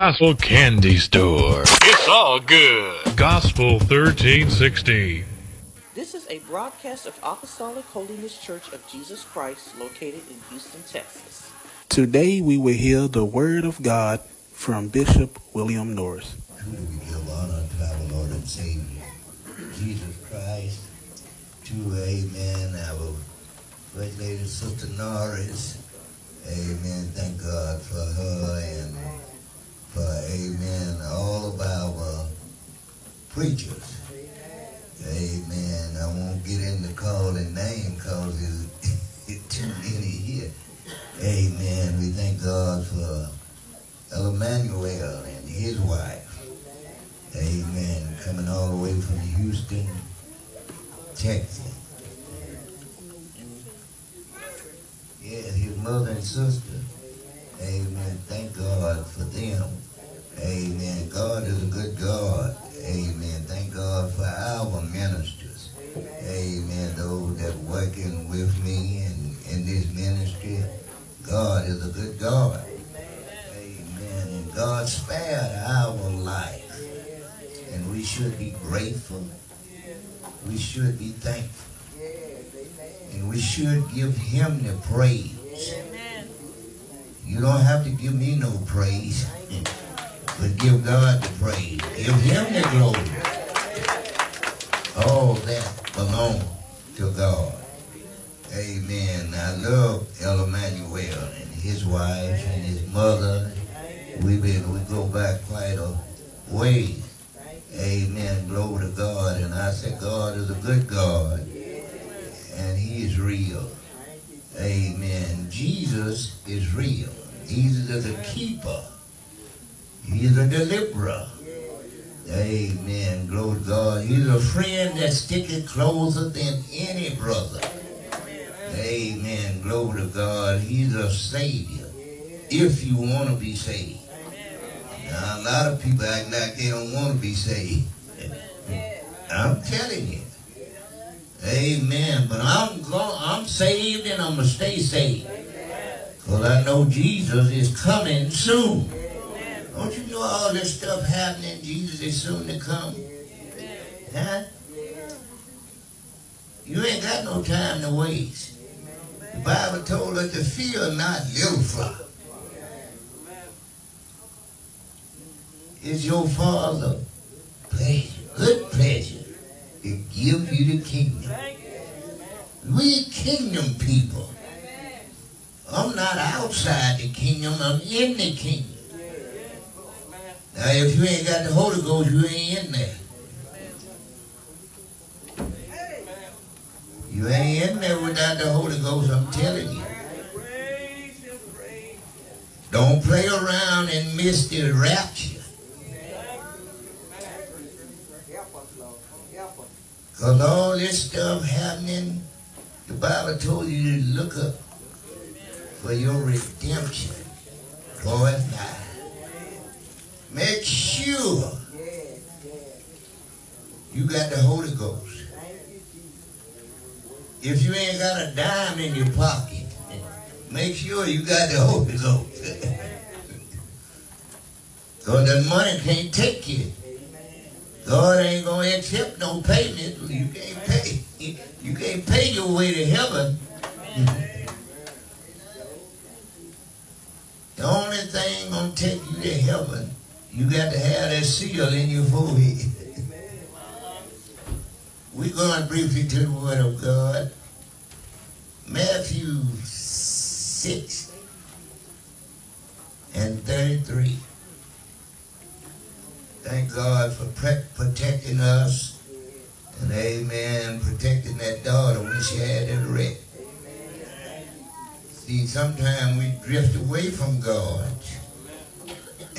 Gospel Candy Store. It's all good. Gospel 1316. This is a broadcast of Apostolic Holiness Church of Jesus Christ located in Houston, Texas. Today we will hear the Word of God from Bishop William Norris. Truly we give honor to our Lord and Savior, Jesus Christ. To amen, our First Lady Sister Norris. Amen. Thank God preachers. Amen. I won't get into calling name because it's too many here. Amen. We thank God for El Emmanuel and his wife. Amen. Coming all the way from Houston, Texas. Yeah, his mother and sister. Amen. Thank God for them. Amen. God is a good God. Amen. Thank God for our ministers. Amen. Those that working with me in, in this ministry. God is a good God. Amen. And God spared our life. And we should be grateful. We should be thankful. And we should give him the praise. You don't have to give me no praise, but give God the praise. Give him the glory. All that belongs to God. Amen. I love El Emmanuel and his wife and his mother. We've been, we go back quite a ways. Amen. Glory to God. And I said, God is a good God. And he is real. Amen. Jesus is real. He's the keeper. He's a deliverer. Amen. Glory to God. He's a friend that sticketh closer than any brother. Amen. Glory to God. He's a savior. If you want to be saved. Now, a lot of people act like they don't want to be saved. I'm telling you. Amen. But I'm I'm saved and I'm gonna stay saved. Because I know Jesus is coming soon. Don't you know all this stuff happening? Jesus is soon to come. Huh? You ain't got no time to waste. The Bible told us to fear not little flock. It's your Father pleasure, good pleasure, to give you the kingdom. We kingdom people. I'm not outside the kingdom, I'm in the kingdom. Now, if you ain't got the Holy Ghost, you ain't in there. You ain't in there without the Holy Ghost, I'm telling you. Don't play around and miss the rapture. Because all this stuff happening, the Bible told you to look up for your redemption. It now. Make sure you got the Holy Ghost. If you ain't got a dime in your pocket, make sure you got the Holy Ghost. Because that money can't take you. God ain't gonna accept no payment. You can't pay. You can't pay your way to heaven. The only thing gonna take you to heaven, you got to have that seal in your forehead. We're going briefly to the Word of God. Matthew 6 and 33. Thank God for protecting us. And amen, protecting that daughter when she had that wreck. See, sometimes we drift away from God.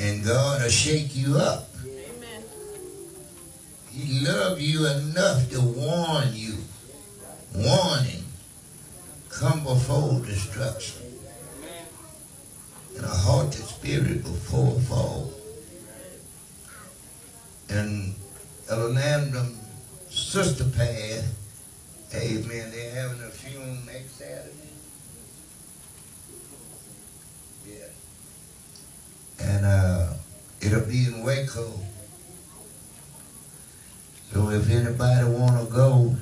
And God will shake you up. Amen. He loves you enough to warn you. Warning. Come before destruction. And a haughty spirit before a fall. And Elanandum Sister Pad, amen, they're having a funeral next Saturday. Yeah. And uh, It'll be in Waco. So if anybody want to go,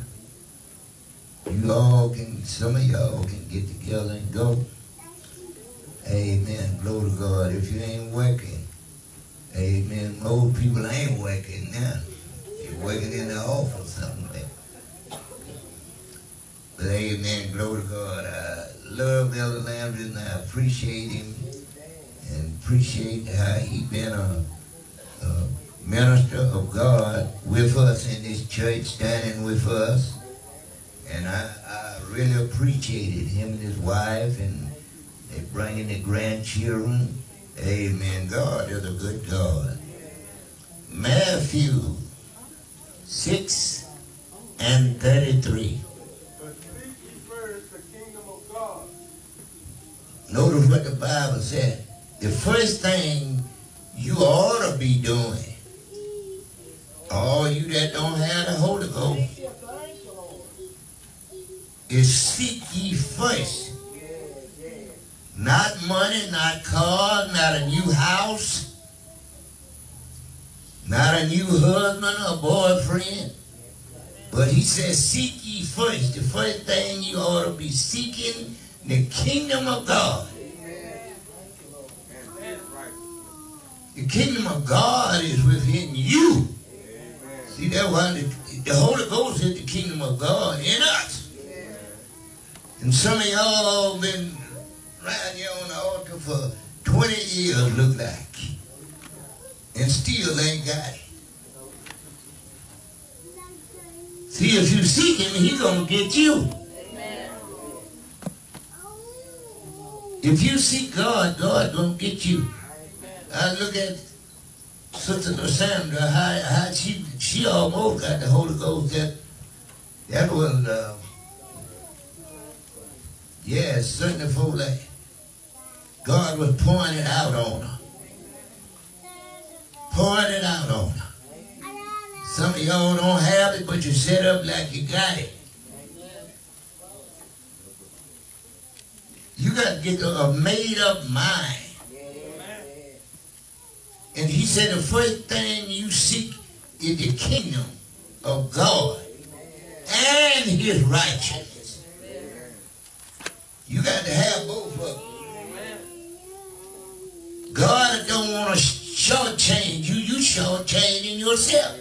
you all can, some of y'all can get together and go. Amen. Glory to God. If you ain't working, amen. Most people ain't working now. You're working in the office somewhere. But amen. Glory to God. I love Elder Lambert and I appreciate him appreciate how he been a, a minister of God with us in this church, standing with us. And I, I really appreciated him and his wife and they bringing the grandchildren. Amen. God is a good God. Matthew 6 and 33. But seek the kingdom of God. Notice what the Bible said. The first thing you ought to be doing, all you that don't have the Holy Ghost, is seek ye first. Not money, not cars, not a new house, not a new husband or boyfriend. But he says, seek ye first. The first thing you ought to be seeking the kingdom of God. The kingdom of God is within you. See, that's why the, the Holy Ghost is the kingdom of God in us. And some of y'all been right here on the altar for 20 years, look like, and still ain't got it. See, if you seek him, he gonna get you. If you seek God, God gonna get you. I look at Sister Lysandra, how, how she she almost got the Holy Ghost. That that was uh, yeah, certainly for that. God was it out on her. It out on her. Some of y'all don't have it, but you set up like you got it. You got to get a made up mind. And he said the first thing you seek is the kingdom of God and his righteousness. You got to have both of them. God don't want to shortchange you. You shortchanging yourself.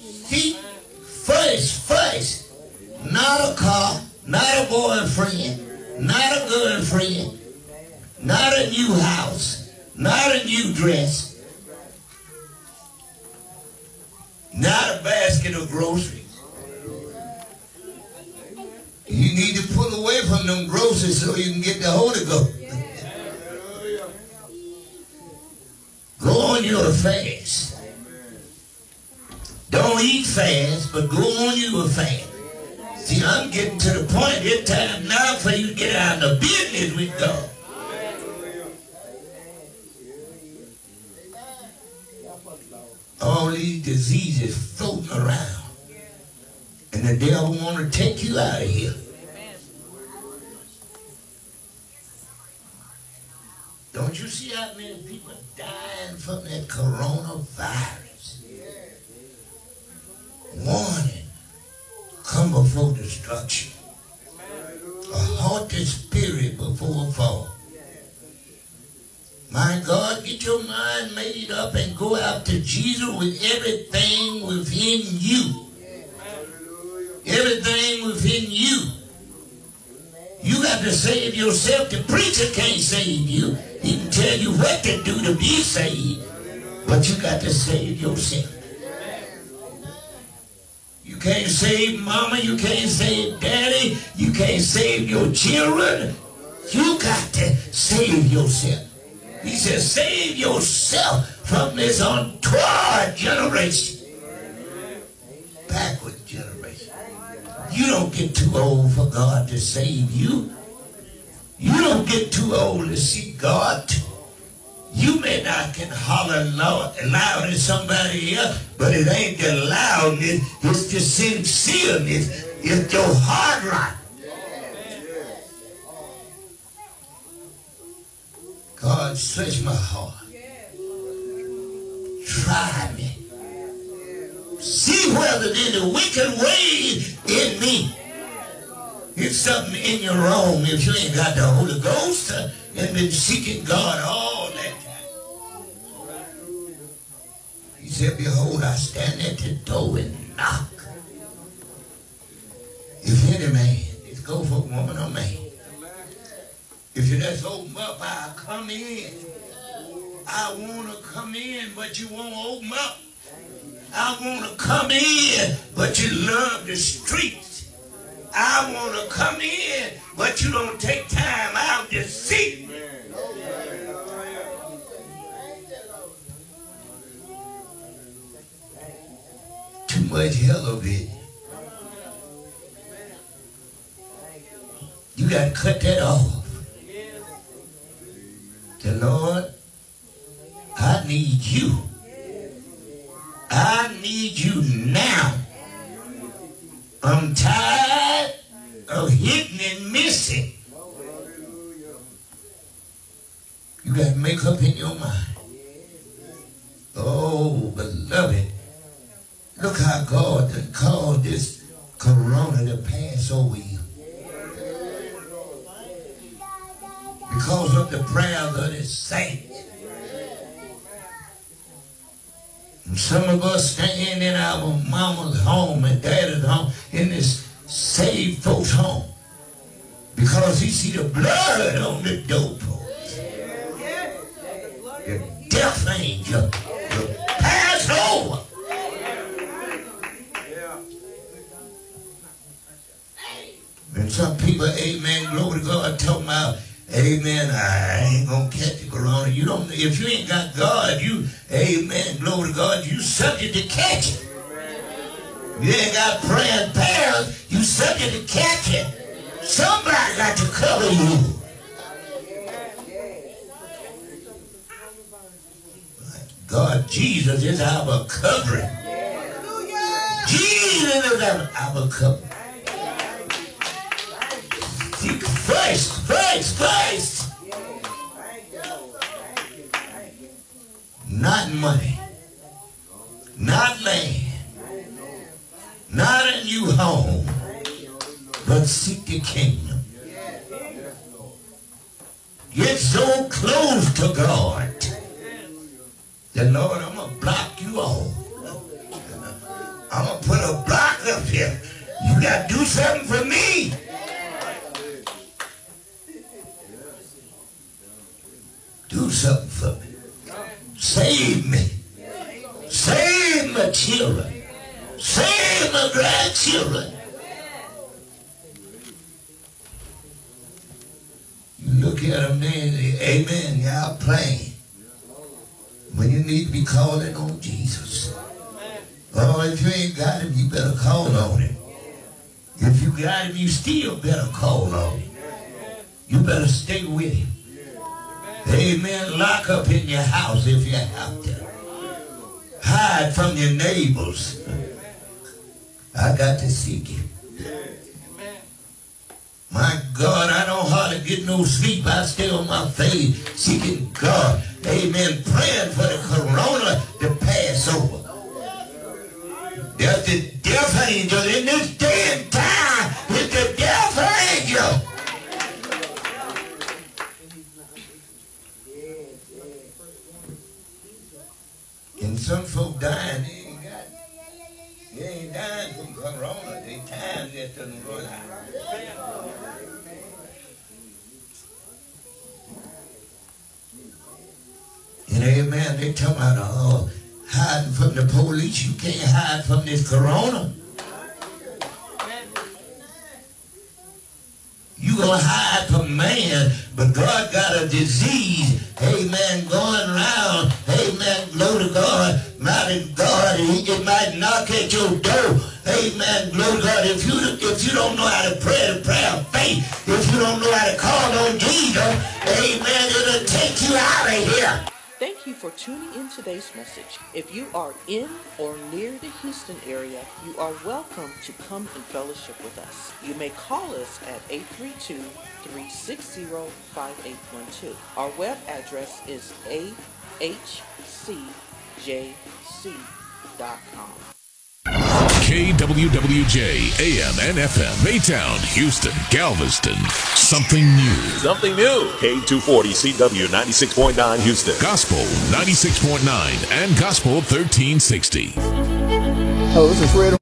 Seek first, first. Not a car, not a boyfriend, not a girlfriend, not a new house, not a new dress, not a basket of groceries. You need to pull away from them groceries so you can get the Holy Ghost. Go on your fast. Don't eat fast, but go on your fast. See, I'm getting to the point. It's time now for you to get out of the business with God. All these diseases floating around. And the devil want to take you out of here. Don't you see how many people dying from that coronavirus? Warning, come before destruction. A haughty spirit before a fall. My God, get your mind made up and go out to Jesus with everything within you. Everything within you. You got to save yourself. The preacher can't save you. He can tell you what to do to be saved. But you got to save yourself. You can't save mama. You can't save daddy. You can't save your children. You got to save yourself. He says, save yourself from this untoward generation. Backward generation. You don't get too old for God to save you. You don't get too old to see God. You may not can holler loud, loud at somebody else, but it ain't the loudness, it's the sincereness, it's your heart right. God, search my heart. Try me. See whether there's a wicked way in me. It's something in your wrong if you ain't got the Holy Ghost uh, and been seeking God all that time. He said, Behold, I stand at the door and knock. If any man, it's go for woman or man. If you just open up, I'll come in. I want to come in, but you won't open up. I want to come in, but you love the streets. I want to come in, but you don't take time out to see me. Too much hell of it. You got to cut that off. The Lord, I need you. I need you now. I'm tired of hitting and missing. You got to make up in your mind. Oh, beloved, look how God called this corona to pass over you. Because of the prayers of the saints. And some of us staying in our mama's home and daddy's home in this saved folks home because he see the blood on the doorpost. The death angel will pass over. And some people, amen, glory to God, talking about, amen, I ain't gonna catch the corona. You don't, if you ain't got God, you, amen, glory to God, you subject to catch it. You ain't got praying parents, you subject to catch it. Somebody got to cover you. God, Jesus is our covering. Jesus is our covering. Seek Christ, Christ, Christ. Not money, not land, not a new home, but seek the kingdom. Get so close to God. That Lord, Something for me. Save me. Save my children. Save my grandchildren. You look at them then, amen, y'all playing. When you need to be calling on Jesus. Oh, if you ain't got him, you better call on him. If you got him, you still better call on him. You better stay with him. Amen. Lock up in your house if you have to. Hide from your neighbors. I got to seek him. My God, I don't hardly get no sleep. I stay on my face seeking God. Amen. Praying for the corona to pass over. There's the death angel in this day some folk dying, they ain't got, they ain't dying from corona. They time just doesn't run out. And amen, they talking about oh, hiding from the police. You can't hide from this corona. You gonna hide from man, but God got a disease, amen, knock at your door, amen, glory God. If you if you don't know how to pray the prayer of faith, if you don't know how to call on Jesus, amen, it'll take you out of here. Thank you for tuning in today's message. If you are in or near the Houston area, you are welcome to come and fellowship with us. You may call us at 832-360-5812. Our web address is ahcfellowship.com. KWWJ, AM and FM, Baytown, Houston, Galveston. Something new. Something new. K240 CW 96.9 Houston. Gospel 96.9 and Gospel 1360. Hello, this is Fred